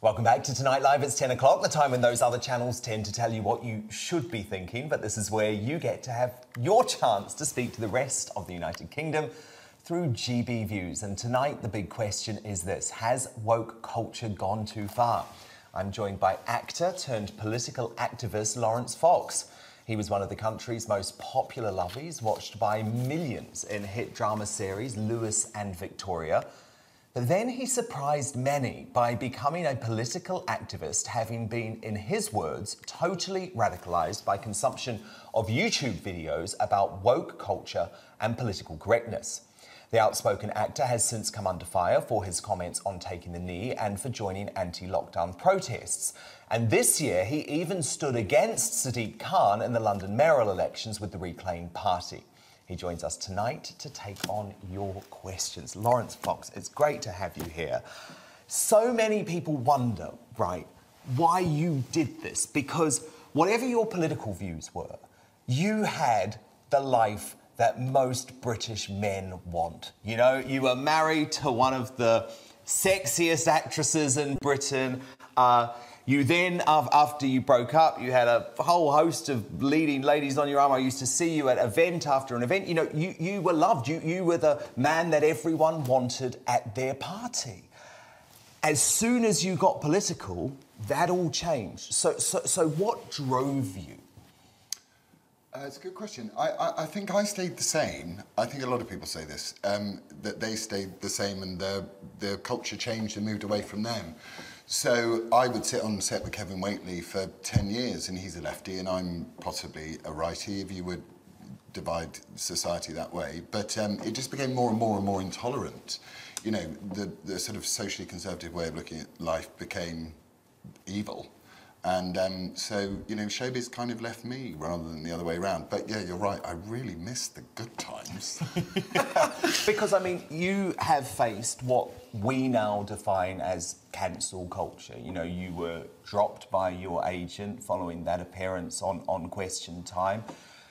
Welcome back to Tonight Live. It's 10 o'clock, the time when those other channels tend to tell you what you should be thinking, but this is where you get to have your chance to speak to the rest of the United Kingdom through GB Views. And tonight, the big question is this Has woke culture gone too far? I'm joined by actor turned political activist Laurence Fox. He was one of the country's most popular lovies, watched by millions in hit drama series Lewis and Victoria. Then he surprised many by becoming a political activist, having been, in his words, totally radicalized by consumption of YouTube videos about woke culture and political correctness. The outspoken actor has since come under fire for his comments on taking the knee and for joining anti lockdown protests. And this year, he even stood against Sadiq Khan in the London mayoral elections with the Reclaim Party. He joins us tonight to take on your questions. Laurence Fox, it's great to have you here. So many people wonder, right, why you did this, because whatever your political views were, you had the life that most British men want. You know, you were married to one of the sexiest actresses in Britain. Uh, you then, after you broke up, you had a whole host of leading ladies on your arm. I used to see you at event after an event. You know, you, you were loved. You, you were the man that everyone wanted at their party. As soon as you got political, that all changed. So, so, so what drove you? Uh, it's a good question. I, I, I, think I stayed the same. I think a lot of people say this, um, that they stayed the same and their the culture changed and moved away from them. So I would sit on set with Kevin Waitley for 10 years, and he's a lefty, and I'm possibly a righty, if you would divide society that way. But um, it just became more and more and more intolerant. You know, the, the sort of socially conservative way of looking at life became evil. And um, so, you know, showbiz kind of left me rather than the other way around. But yeah, you're right, I really missed the good times. because, I mean, you have faced what we now define as cancel culture. You know, you were dropped by your agent following that appearance on, on Question Time.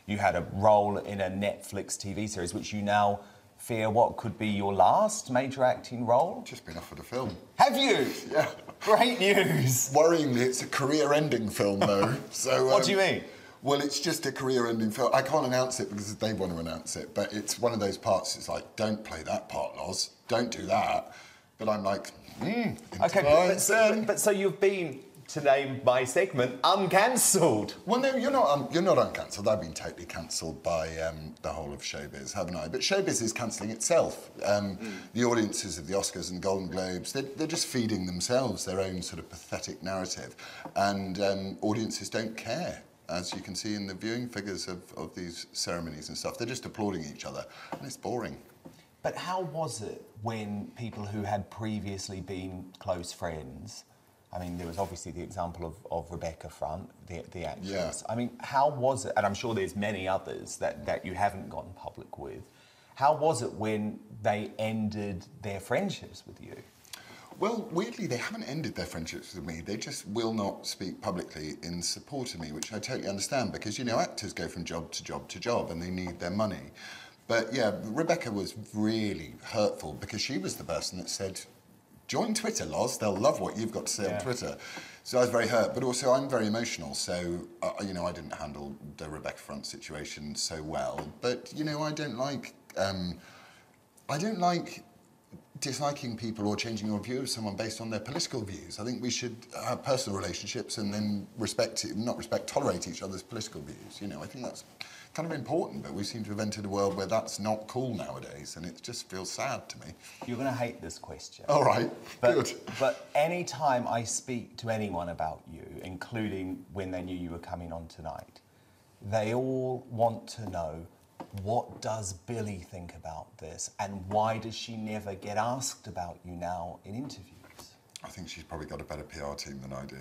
You had a role in a Netflix TV series, which you now fear what could be your last major acting role? Just been offered a film. Have you? Yeah. Great news. Worryingly, it's a career-ending film, though. so. What um, do you mean? Well, it's just a career-ending film. I can't announce it because they want to announce it, but it's one of those parts. It's like, don't play that part, Loz. Don't do that. But I'm like, hmm. Okay, but, but, but so you've been to name my segment, uncancelled. Well, no, you're not. Um, you're not uncancelled. I've been totally cancelled by um, the whole of showbiz, haven't I? But showbiz is cancelling itself. Um, mm. The audiences of the Oscars and Golden Globes, they're, they're, just feeding themselves their own sort of pathetic narrative, and um, audiences don't care. As you can see in the viewing figures of, of these ceremonies and stuff, they're just applauding each other, and it's boring. But how was it when people who had previously been close friends I mean, there was obviously the example of, of Rebecca Front, the, the actress. Yeah. I mean, how was it, and I'm sure there's many others that, that you haven't gone public with, how was it when they ended their friendships with you? Well, weirdly, they haven't ended their friendships with me. They just will not speak publicly in support of me, which I totally understand because, you know, actors go from job to job to job and they need their money. But yeah, Rebecca was really hurtful because she was the person that said, join Twitter, Loz. They'll love what you've got to say yeah. on Twitter. So I was very hurt, but also I'm very emotional. So, uh, you know, I didn't handle the Rebecca Front situation so well. But, you know, I don't like, um, I don't like disliking people or changing your view of someone based on their political views. I think we should have personal relationships and then respect, not respect, tolerate each other's political views. You know, I think that's kind of important, but we seem to have entered a world where that's not cool nowadays, and it just feels sad to me. You're going to hate this question. All right, but, good. But any time I speak to anyone about you, including when they knew you were coming on tonight, they all want to know what does Billie think about this, and why does she never get asked about you now in interviews? I think she's probably got a better PR team than I do,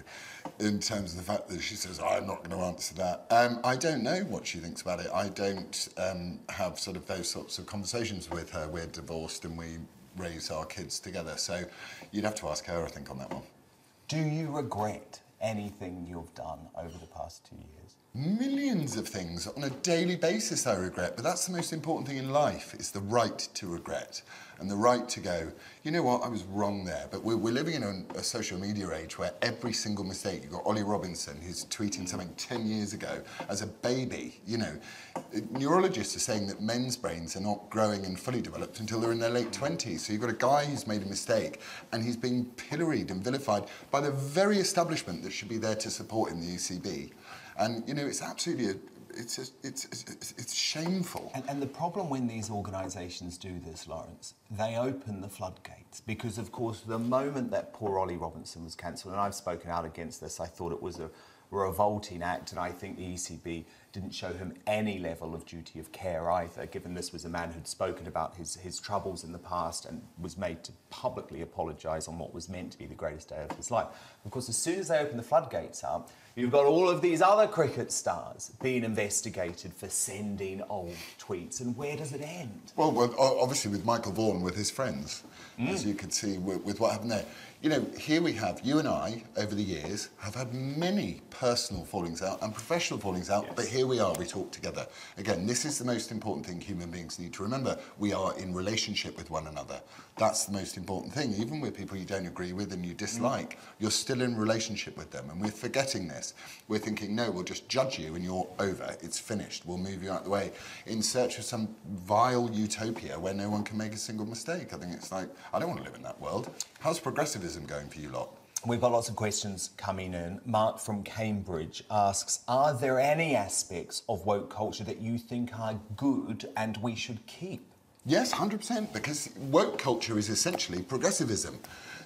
in terms of the fact that she says, I'm not going to answer that. Um, I don't know what she thinks about it. I don't um, have sort of those sorts of conversations with her. We're divorced and we raise our kids together. So you'd have to ask her, I think, on that one. Do you regret anything you've done over the past two years? Millions of things on a daily basis I regret, but that's the most important thing in life is the right to regret and the right to go, you know what, I was wrong there. But we're, we're living in a, a, social media age where every single mistake, you've got Ollie Robinson who's tweeting mm. something 10 years ago as a baby, you know. Neurologists are saying that men's brains are not growing and fully developed until they're in their late 20s. So you've got a guy who's made a mistake and he's being pilloried and vilified by the very establishment that should be there to support him, the ECB. And, you know, it's absolutely a, it's, just, it's, it's, it's shameful. And, and, the problem when these organisations do this, Laurence, they open the floodgates because, of course, the moment that poor Ollie Robinson was cancelled, and I've spoken out against this, I thought it was a revolting act, and I think the ECB didn't show him any level of duty of care either, given this was a man who'd spoken about his, his troubles in the past and was made to publicly apologise on what was meant to be the greatest day of his life. Of course, as soon as they open the floodgates up, You've got all of these other cricket stars being investigated for sending old tweets, and where does it end? Well, well obviously with Michael Vaughan with his friends, mm. as you could see with, with what happened there. You know, here we have, you and I, over the years, have had many personal fallings out and professional fallings out, yes. but here we are, we talk together. Again, this is the most important thing human beings need to remember. We are in relationship with one another. That's the most important thing. Even with people you don't agree with and you dislike, mm. you're still in relationship with them. And we're forgetting this. We're thinking, no, we'll just judge you and you're over. It's finished. We'll move you out of the way in search of some vile utopia where no one can make a single mistake. I think it's like, I don't want to live in that world. How's progressivism going for you lot? We've got lots of questions coming in. Mark from Cambridge asks Are there any aspects of woke culture that you think are good and we should keep? Yes, 100%, because woke culture is essentially progressivism.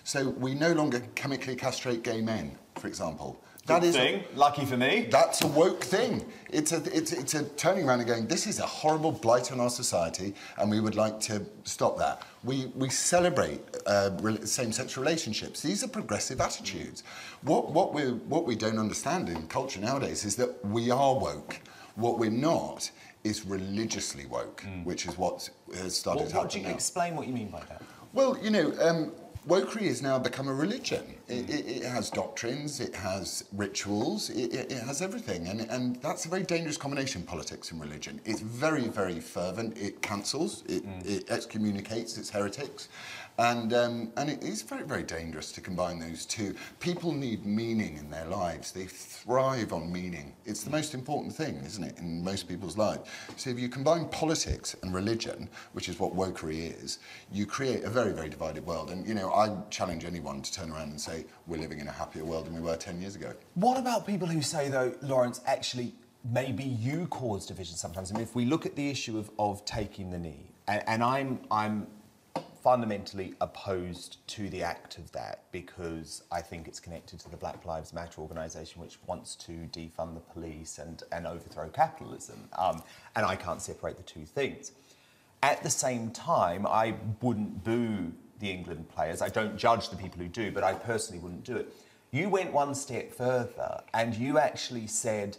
So we no longer chemically castrate gay men, for example. That is thing. A, Lucky for me. That's a woke thing. It's a, it's, it's a turning around and going, this is a horrible blight on our society, and we would like to stop that. We, we celebrate uh, same-sex relationships. These are progressive attitudes. What, what, we, what we don't understand in culture nowadays is that we are woke. What we're not is religiously woke, mm. which is what has started what, what, happening. What, explain what you mean by that. Well, you know, um, Wokery has now become a religion. It, it, it, has doctrines, it has rituals, it, it, has everything. And, and that's a very dangerous combination, politics and religion. It's very, very fervent. It cancels, it, mm. it excommunicates its heretics. And, um, and it is very, very dangerous to combine those two. People need meaning in their lives. They thrive on meaning. It's the most important thing, isn't it, in most people's lives. So if you combine politics and religion, which is what wokery is, you create a very, very divided world. And, you know, I challenge anyone to turn around and say, we're living in a happier world than we were 10 years ago. What about people who say, though, Laurence, actually, maybe you cause division sometimes? I mean, if we look at the issue of, of taking the knee, and, and I'm, I'm fundamentally opposed to the act of that because I think it's connected to the Black Lives Matter organisation, which wants to defund the police and, and overthrow capitalism. Um, and I can't separate the two things. At the same time, I wouldn't boo the England players. I don't judge the people who do, but I personally wouldn't do it. You went one step further and you actually said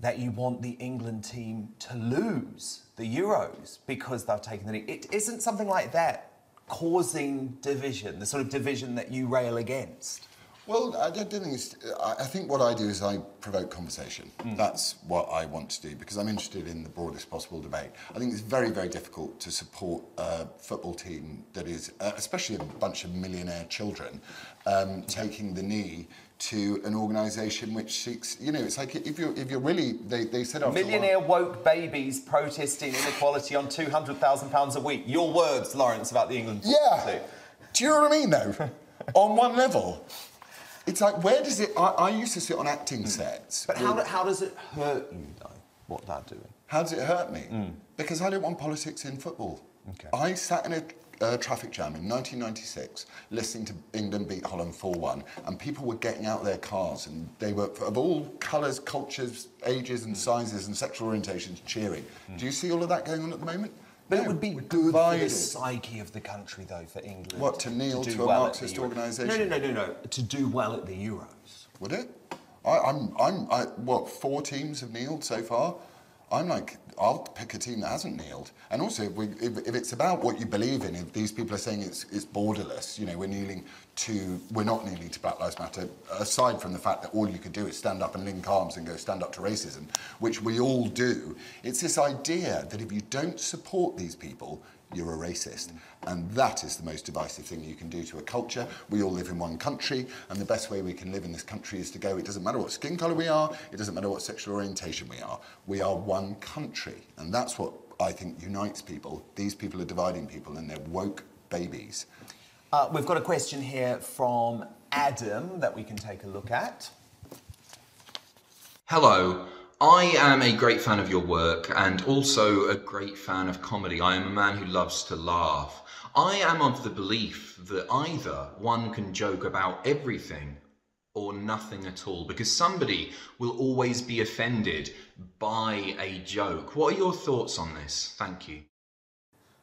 that you want the England team to lose the Euros because they've taken the lead. It isn't something like that causing division, the sort of division that you rail against? Well, I don't think it's. I think what I do is I provoke conversation. Mm. That's what I want to do because I'm interested in the broadest possible debate. I think it's very, very difficult to support a football team that is, uh, especially a bunch of millionaire children, um, taking the knee to an organisation which seeks, you know, it's like if you're, if you're really, they, they said Millionaire woke babies protesting inequality on £200,000 a week. Your words, Laurence, about the England Yeah. Do you know what I mean, though? on one level. It's like, where does it... I, I used to sit on acting mm. sets. But how, how does it hurt you, though, what they're doing? How does it hurt me? Mm. Because I don't want politics in football. Okay. I sat in a uh, traffic jam in 1996, listening to England beat Holland 4-1, and people were getting out their cars, and they were of all colours, cultures, ages, and sizes, and sexual orientations cheering. Mm. Do you see all of that going on at the moment? But no, it would be good divided. for the psyche of the country, though, for England. What, to kneel to, to well a Marxist organisation? No, no, no, no, no. To do well at the Euros. Would it? I, I'm, I'm, I, what, four teams have kneeled so far? I'm like, I'll pick a team that hasn't kneeled. And also, if, we, if, if, it's about what you believe in, if these people are saying it's, it's borderless, you know, we're kneeling to, we're not kneeling to Black Lives Matter, aside from the fact that all you could do is stand up and link arms and go stand up to racism, which we all do. It's this idea that if you don't support these people, you're a racist. And that is the most divisive thing you can do to a culture. We all live in one country, and the best way we can live in this country is to go, it doesn't matter what skin colour we are, it doesn't matter what sexual orientation we are. We are one country. And that's what I think unites people. These people are dividing people, and they're woke babies. Uh, we've got a question here from Adam that we can take a look at. Hello. I am a great fan of your work and also a great fan of comedy. I am a man who loves to laugh. I am of the belief that either one can joke about everything or nothing at all because somebody will always be offended by a joke. What are your thoughts on this? Thank you.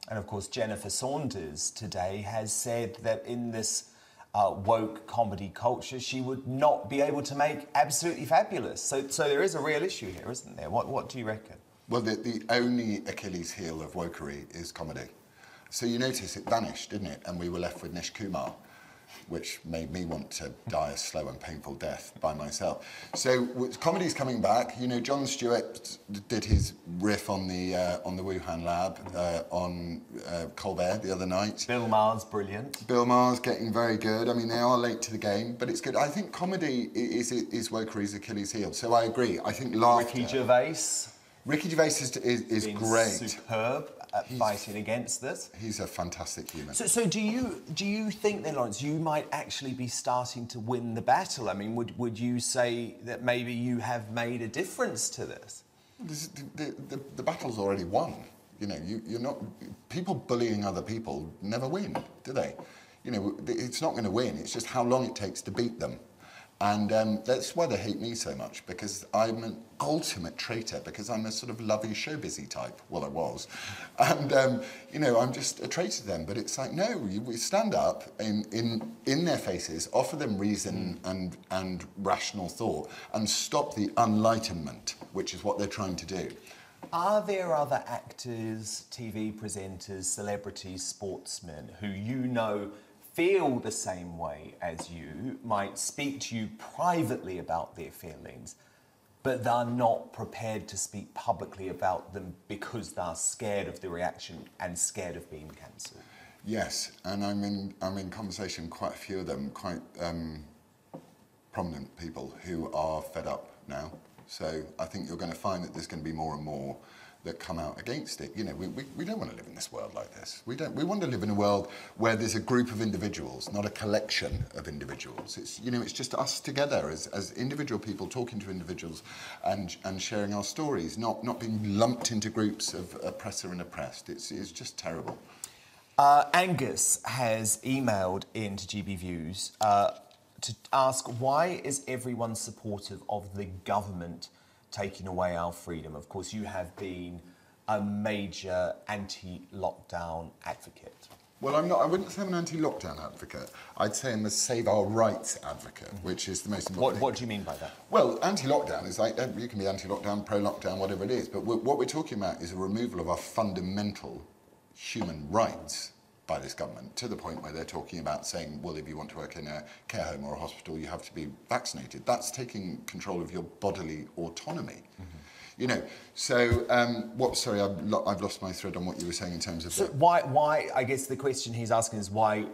And of course, Jennifer Saunders today has said that in this uh, woke comedy culture, she would not be able to make absolutely fabulous. So, so there is a real issue here, isn't there? What, what do you reckon? Well, the, the only Achilles heel of wokery is comedy. So you notice it vanished, didn't it? And we were left with Nish Kumar which made me want to die a slow and painful death by myself. So comedy's coming back. You know, Jon Stewart did his riff on the uh, on the Wuhan lab uh, on uh, Colbert the other night. Bill Maher's brilliant. Bill Maher's getting very good. I mean, they are late to the game, but it's good. I think comedy is is, is Wokery's Achilles heel. So I agree. I think laughter. Ricky Gervais. Ricky Gervais is, is, is great. Superb at he's, fighting against this. He's a fantastic human. So, so do you do you think then, Laurence, you might actually be starting to win the battle? I mean, would would you say that maybe you have made a difference to this? this the, the, the, battle's already won. You know, you, you're not people bullying other people never win, do they? You know, it's not going to win. It's just how long it takes to beat them. And um, that's why they hate me so much, because I'm an ultimate traitor, because I'm a sort of lovey showbizy type. Well, I was. And, um, you know, I'm just a traitor to them. But it's like, no, you, we stand up in, in, in their faces, offer them reason and, and rational thought, and stop the enlightenment, which is what they're trying to do. Are there other actors, TV presenters, celebrities, sportsmen who you know feel the same way as you, might speak to you privately about their feelings, but they're not prepared to speak publicly about them because they're scared of the reaction and scared of being cancelled. Yes, and I'm in I'm in conversation quite a few of them, quite um, prominent people who are fed up now. So I think you're going to find that there's going to be more and more that come out against it. You know, we, we, we don't want to live in this world like this. We don't. We want to live in a world where there's a group of individuals, not a collection of individuals. It's you know, it's just us together as, as individual people talking to individuals and and sharing our stories, not not being lumped into groups of oppressor and oppressed. It's it's just terrible. Uh, Angus has emailed into GB Views uh, to ask why is everyone supportive of the government taking away our freedom. Of course, you have been a major anti-lockdown advocate. Well, I'm not. I wouldn't say I'm an anti-lockdown advocate. I'd say I'm a save our rights advocate, mm-hmm. which is the most important. What, what, do you mean by that? Well, anti-lockdown is like you can be anti-lockdown, pro-lockdown, whatever it is. But what we're talking about is a removal of our fundamental human rights by this government to the point where they're talking about saying, well, if you want to work in a care home or a hospital, you have to be vaccinated. That's taking control of your bodily autonomy. Mm-hmm. You know, so um, what? Sorry, I've, lo- I've, lost my thread on what you were saying in terms of. So the, why? Why? I guess the question he's asking is why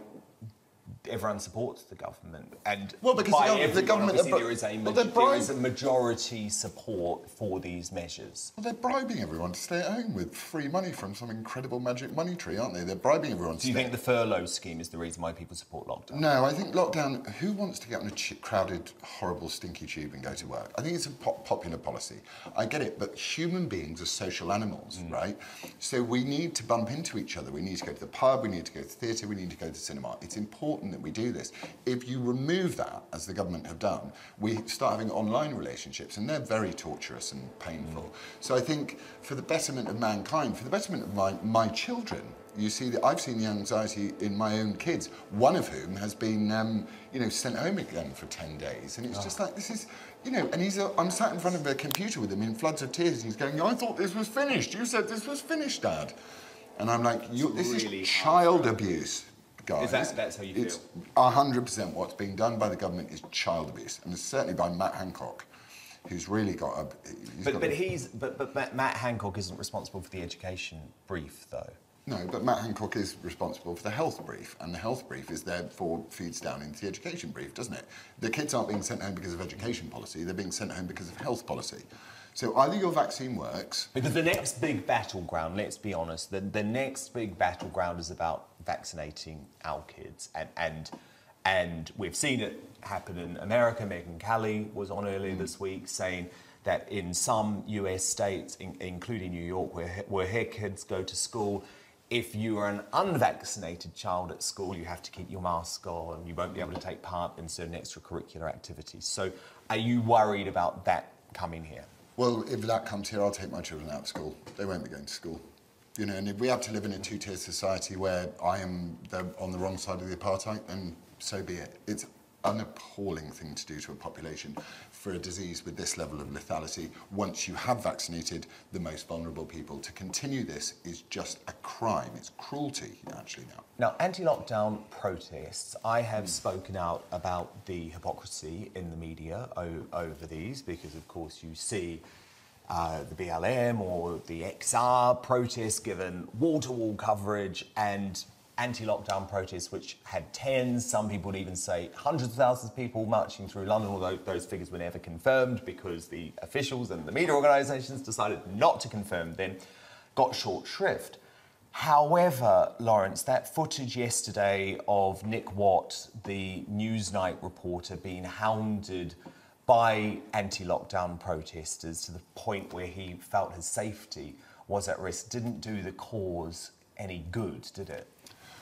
everyone supports the government, and well, because the, everyone, the government there is a there is a majority support for these measures. Well, they're bribing everyone to stay at home with free money from some incredible magic money tree, aren't they? They're bribing everyone. Do you think the furlough scheme is the reason why people support lockdown? No, I think lockdown. Who wants to get on a ch- crowded, horrible, stinky tube and go to work? I think it's a po- popular policy. I get it, but human beings are social animals, mm. right? So we need to bump into each other. We need to go to the pub. We need to go to the theatre. We need to go to the cinema. It's important that we do this. If you remove that, as the government have done, we start having online relationships, and they're very torturous and painful. So I think for the betterment of mankind, for the betterment of my, my children, you see that I've seen the anxiety in my own kids, one of whom has been, um, you know, sent home again for 10 days. And it's just like, this is, you know, and he's, a, I'm sat in front of a computer with him in floods of tears, and he's going, I thought this was finished. You said this was finished, Dad. And I'm like, you, this really is hard child abuse, guys. Is that- that's how you it's feel? hundred percent what's being done by the government is child abuse, and certainly by Matt Hancock, who's really got a. He's But, got but a- he's but, but Matt, Matt Hancock isn't responsible for the education brief, though. No, but Matt Hancock is responsible for the health brief, and the health brief is therefore feeds down into the education brief, doesn't it? The kids aren't being sent home because of education policy; they're being sent home because of health policy. So either your vaccine works, Because the next big battleground, let's be honest, the, the next big battleground is about vaccinating our kids. And, and, and we've seen it happen in America. Megyn Kelly was on earlier this mm. week saying that in some US states, in, including New York, where, where her kids go to school, if you are an unvaccinated child at school, you have to keep your mask on, you won't be able to take part in certain extracurricular activities. So, are you worried about that coming here? Well, if that comes here, I'll take my children out of school. They won't be going to school. You know, and if we have to live in a two-tier society where I am on the wrong side of the apartheid, then so be it. It's an appalling thing to do to a population for a disease with this level of lethality. Once you have vaccinated the most vulnerable people, to continue this is just a crime. It's cruelty, actually, now. Now, anti lockdown protests, I have spoken out about the hypocrisy in the media over these because, of course, you see uh, the BLM or the XR protests given wall to wall coverage and anti lockdown protests, which had tens, some people would even say hundreds of thousands of people marching through London, although those figures were never confirmed because the officials and the media organisations decided not to confirm them, got short shrift. However, Laurence, that footage yesterday of Nick Watt, the Newsnight reporter, being hounded by anti lockdown protesters to the point where he felt his safety was at risk didn't do the cause any good, did it?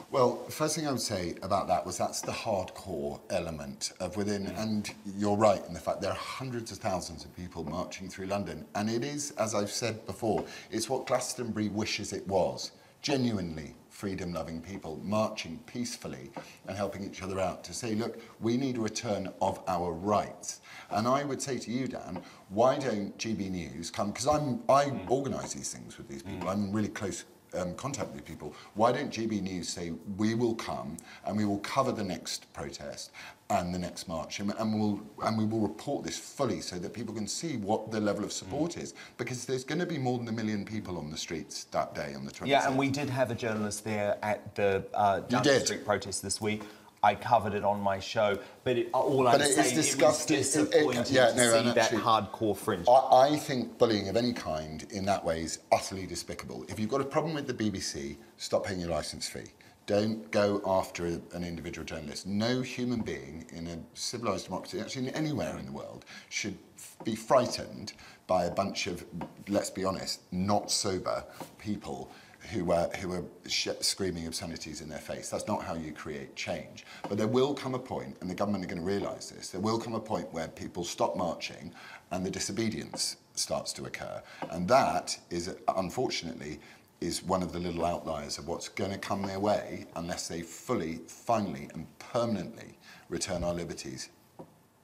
Well, first thing I would say about that was that's the hardcore element of within, mm. and you're right in the fact there are hundreds of thousands of people marching through London, and it is, as I've said before, it's what Glastonbury wishes it was. Genuinely freedom loving people marching peacefully and helping each other out to say, look, we need a return of our rights. And I would say to you, Dan, why don't GB News come? Because I'm I mm. organise these things with these people. Mm. I'm really close um, contact with people. Why don't GB News say we will come and we will cover the next protest and the next march and, and we'll and we will report this fully so that people can see what the level of support is because there's going to be more than a million people on the streets that day on the 26th. Yeah, and we did have a journalist there at the uh, Downing? Street protest this week. I covered it on my show, but it, uh, all I'm But it is saying disgusting. it was It- it- disappointing yeah, to no, see that hardcore fringe. I, I think bullying of any kind in that way is utterly despicable. If you've got a problem with the BBC, stop paying your licence fee. Don't go after a- an individual journalist. No human being in a civilised democracy, actually anywhere in the world, should be frightened by a bunch of, let's be honest, not sober people who are, who screaming obscenities in their face. That's not how you create change. But there will come a point, and the government are going to realise this, there will come a point where people stop marching and the disobedience starts to occur. And that is, unfortunately, is one of the little outliers of what's going to come their way unless they fully, finally, and permanently return our liberties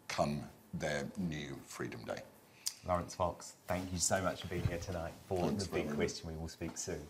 come their new Freedom Day. Laurence Fox, thank you so much for being here tonight for Thanks the big question. We will speak soon.